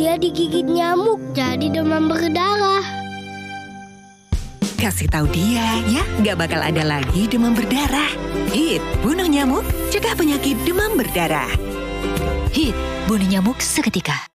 Dia digigit nyamuk, jadi demam berdarah. Kasih tahu dia ya, nggak bakal ada lagi demam berdarah. Hit, bunuh nyamuk, cegah penyakit demam berdarah. Hit, bunuh nyamuk seketika.